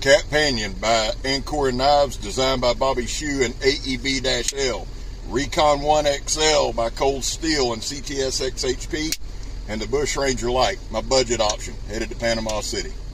Cat Pinion by Encore Knives, designed by Bobby Shue and AEB-L. Recon 1 XL by Cold Steel and CTS XHP. And the Bush Ranger Lite, my budget option, headed to Panama City.